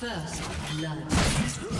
First blood.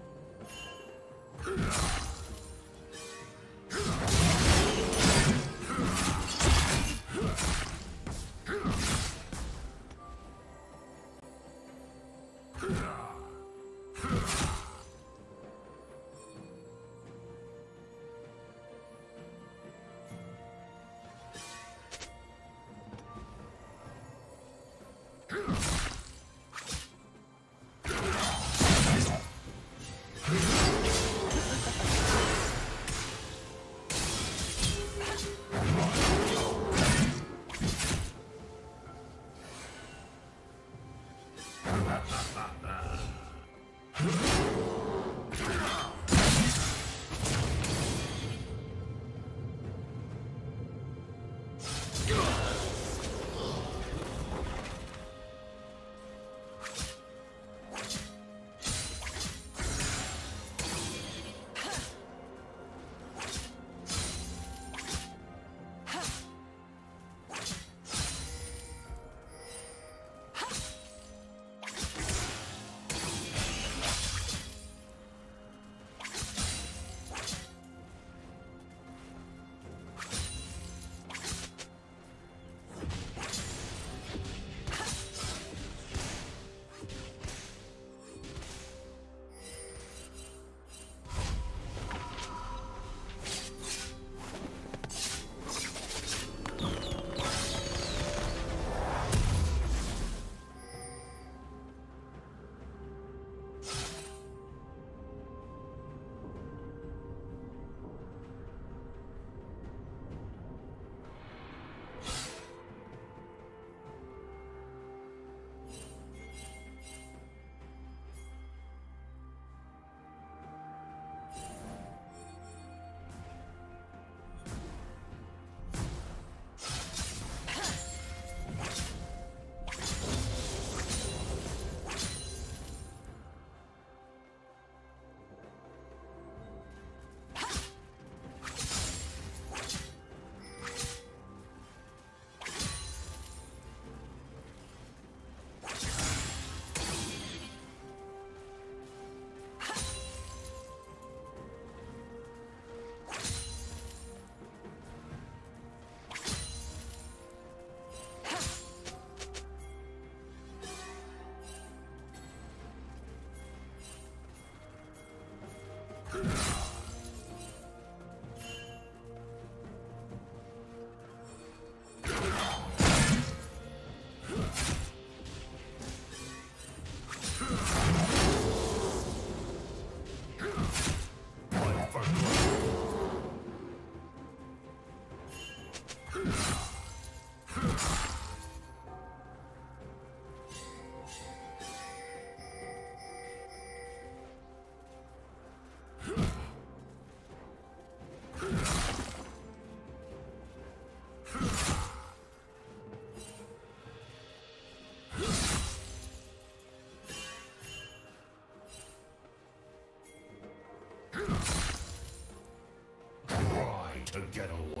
to get away.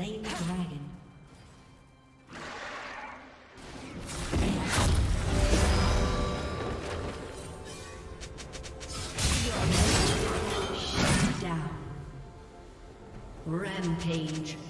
Slain the dragon. Shut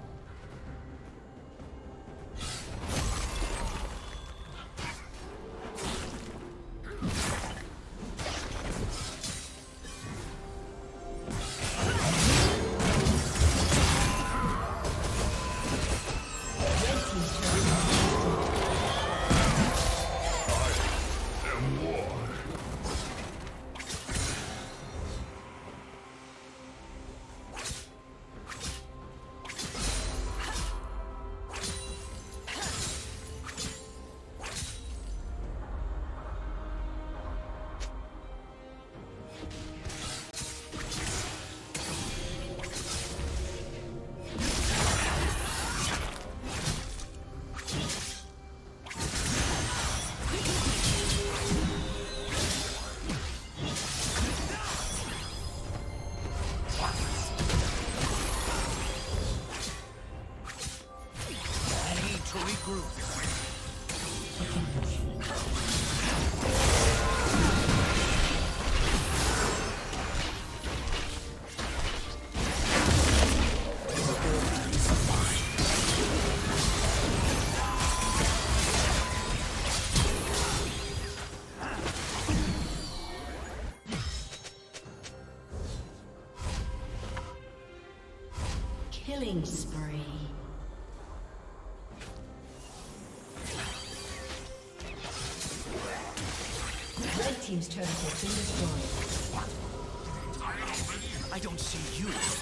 Killing spree. Red Team's turret has been destroyed. I don't see you out.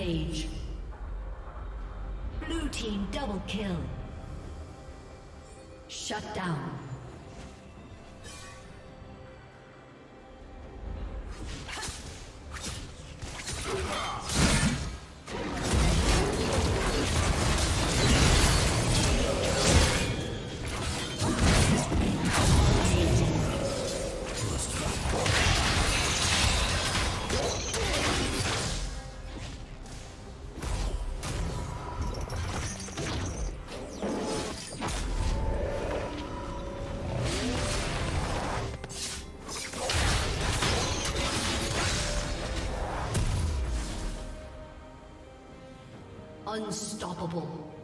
Rampage. Blue team double kill. Shut down. Unstoppable.